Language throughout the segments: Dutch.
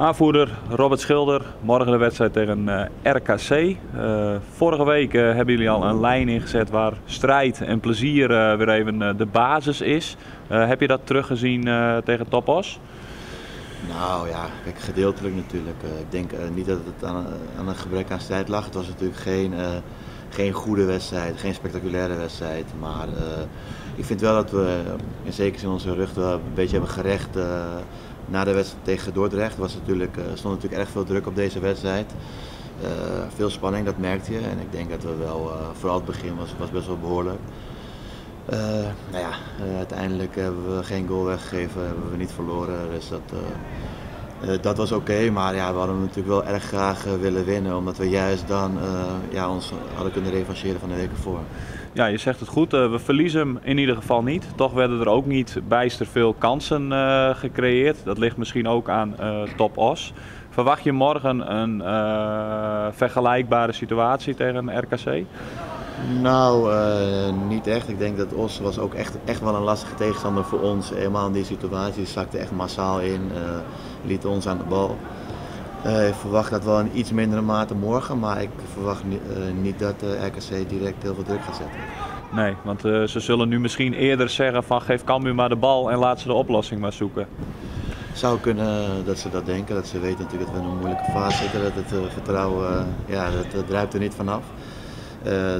Aanvoerder Robert Schilder, morgen de wedstrijd tegen uh, RKC. Uh, vorige week uh, hebben jullie al een lijn ingezet waar strijd en plezier weer even de basis is. heb je dat teruggezien tegen Topos? Nou ja, gedeeltelijk natuurlijk. ik denk niet dat het aan, aan, een gebrek aan strijd lag. Het was natuurlijk geen, geen goede wedstrijd, geen spectaculaire wedstrijd. Maar ik vind wel dat we, in zekere zin onze rug wel een beetje hebben gerecht na de wedstrijd tegen Dordrecht was natuurlijk, uh, stond natuurlijk erg veel druk op deze wedstrijd. Uh, veel spanning, dat merkte je. En ik denk dat we wel, uh, vooral het begin was, was best wel behoorlijk. nou ja, uiteindelijk hebben we geen goal weggegeven, hebben we niet verloren. Dus dat, dat was oké. maar ja, we hadden natuurlijk wel erg graag willen winnen. Omdat we juist dan ja, ons hadden kunnen revancheren van de week ervoor. Ja, je zegt het goed. We verliezen hem in ieder geval niet. Toch werden er ook niet bijster veel kansen gecreëerd. Dat ligt misschien ook aan Top Os. Verwacht je morgen een vergelijkbare situatie tegen RKC? Nou, niet echt. Ik denk dat Os was ook echt, echt wel een lastige tegenstander voor ons. Helemaal in die situatie. Zakte echt massaal in. liet ons aan de bal. Uh, ik verwacht dat wel in iets mindere mate morgen, maar ik verwacht niet, uh, niet dat uh, eh, RKC direct heel veel druk gaat zetten. Nee, want ze zullen nu misschien eerder zeggen van geef Cambuur maar de bal en laat ze de oplossing maar zoeken. Zou kunnen dat ze dat denken, dat ze weten natuurlijk dat we in een moeilijke fase zitten, dat het vertrouwen, ja, dat, dat druipt er niet vanaf.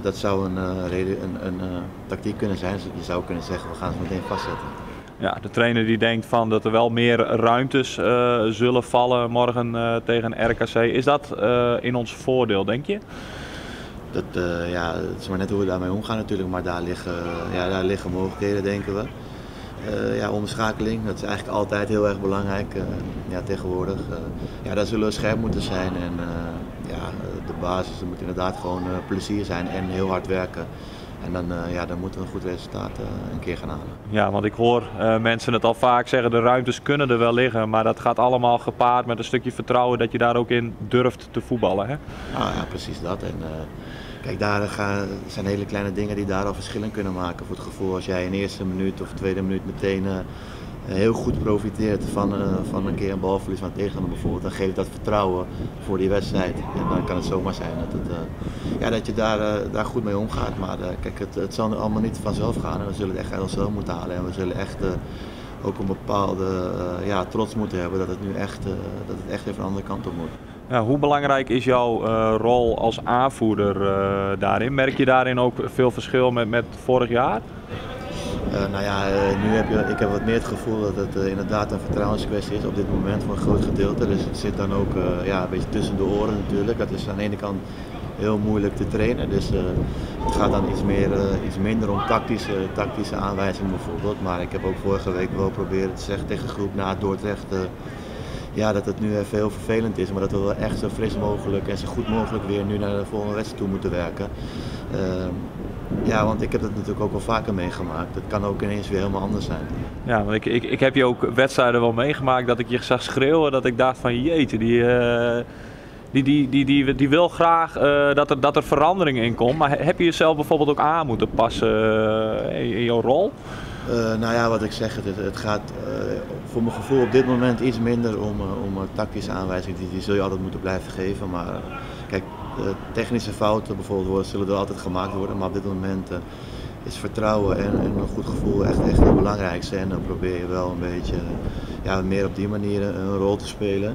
Dat zou een, reden, een, een tactiek kunnen zijn. Je zou kunnen zeggen we gaan ze meteen vastzetten ja, de trainer die denkt van dat er wel meer ruimtes uh, zullen vallen morgen uh, tegen RKC. Is dat uh, in ons voordeel, denk je? Dat, ja, het is maar net hoe we daarmee omgaan natuurlijk, maar daar liggen, ja, daar liggen mogelijkheden, denken we. ja, omschakeling, dat is eigenlijk altijd heel erg belangrijk ja, tegenwoordig. ja, daar zullen we scherp moeten zijn en basis moet inderdaad gewoon plezier zijn en heel hard werken. En dan, uh, ja, dan moeten we een goed resultaat uh, een keer gaan halen. Ja, want ik hoor mensen het al vaak zeggen, de ruimtes kunnen er wel liggen. Maar dat gaat allemaal gepaard met een stukje vertrouwen dat je daar ook in durft te voetballen. Hè? Ah, ja, precies dat. En, kijk, daar gaan, zijn hele kleine dingen die daar al verschillen kunnen maken. Voor het gevoel als jij in de eerste minuut of tweede minuut meteen heel goed profiteert van, uh, van een keer een balverlies van tegenstander bijvoorbeeld, dan geeft dat vertrouwen voor die wedstrijd. En dan kan het zomaar zijn dat, het, uh, ja, dat je daar, uh, daar goed mee omgaat. Maar kijk, het, het zal allemaal niet vanzelf gaan en we zullen het echt uit onszelf moeten halen. En we zullen echt ook een bepaalde ja, trots moeten hebben dat het nu echt, dat het echt even een andere kant op moet. Hoe belangrijk is jouw rol als aanvoerder daarin? Merk je daarin ook veel verschil met, met vorig jaar? Uh, nou ja, uh, nu heb je, ik heb wat meer het gevoel dat het uh, inderdaad een vertrouwenskwestie is op dit moment voor een groot gedeelte. Dus het zit dan ook ja, een beetje tussen de oren natuurlijk. Dat is aan de ene kant heel moeilijk te trainen. Dus het gaat dan iets, meer, iets minder om tactische, tactische aanwijzingen bijvoorbeeld. Maar ik heb ook vorige week wel proberen te zeggen tegen groep na Dordrecht ja, dat het nu even heel vervelend is, maar dat we wel echt zo fris mogelijk en zo goed mogelijk weer nu naar de volgende wedstrijd toe moeten werken. Ehm, ja, want ik heb dat natuurlijk ook wel vaker meegemaakt. Het kan ook ineens weer helemaal anders zijn. Ja, want ik, ik, ik heb je ook wedstrijden wel meegemaakt dat ik je zag schreeuwen. Dat ik dacht van jeetje, die, uh, die, die, die, die, die, wil graag uh, dat, er, dat er verandering in komt. Maar heb je jezelf bijvoorbeeld ook aan moeten passen uh, in, in jouw rol? nou ja, wat ik zeg, het, het gaat voor mijn gevoel op dit moment iets minder om, om tactische aanwijzingen. Die, die zul je altijd moeten blijven geven. Maar kijk, technische fouten bijvoorbeeld zullen er altijd gemaakt worden, maar op dit moment uh, is vertrouwen en, en, een goed gevoel echt, echt het belangrijkste. En dan probeer je wel een beetje ja, meer op die manier een rol te spelen.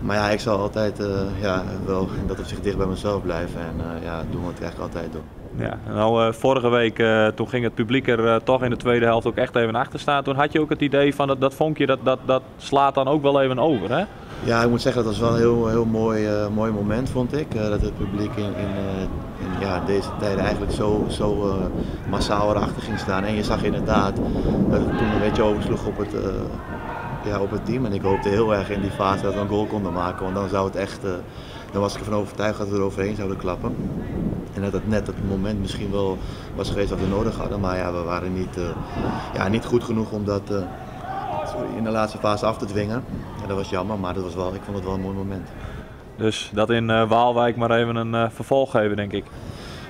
Maar ja, ik zal altijd uh, ja, wel dat op zich dicht bij mezelf blijven en ja, doen wat ik eigenlijk altijd doe. Ja, nou, vorige week toen ging het publiek er toch in de tweede helft ook echt even achter staan. Toen had je ook het idee van dat, dat vonkje dat, dat, dat slaat dan ook wel even over, hè? Ja, ik moet zeggen dat was wel een heel, heel mooi, mooi moment, vond ik. dat het publiek in, in, ja, deze tijden eigenlijk zo, zo massaal erachter ging staan. En je zag inderdaad dat het toen een beetje oversloeg op het, ja, op het team. En ik hoopte heel erg in die fase dat we een goal konden maken. Want dan zou het echt, dan was ik ervan overtuigd dat we er overheen zouden klappen. En dat het net het moment misschien wel was geweest dat we nodig hadden. Maar ja, we waren niet, ja, niet goed genoeg om dat in de laatste fase af te dwingen. Ja, dat was jammer, maar dat was wel, ik vond het wel een mooi moment. Dus dat in uh, Waalwijk maar even een vervolg geven, denk ik.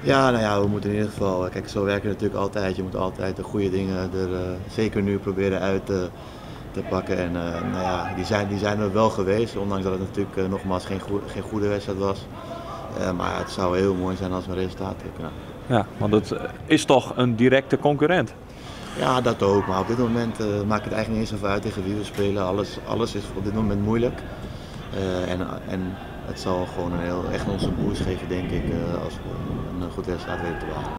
Ja, nou ja, we moeten in ieder geval, kijk, zo werken we natuurlijk altijd. Je moet altijd de goede dingen er zeker nu proberen uit te te pakken. En nou ja, die zijn, die zijn er wel geweest, ondanks dat het natuurlijk nogmaals geen, goede, geen goede wedstrijd was. maar het zou heel mooi zijn als we een resultaat kunnen. Ja, want het is toch een directe concurrent. Ja, dat ook. Maar op dit moment uh, maakt het eigenlijk niet eens zoveel uit tegen wie we spelen. Alles, alles is op dit moment moeilijk. Uh, en, en het zal gewoon een heel, echt onze boost geven, denk ik, uh, als we een goed resultaat weten te behalen.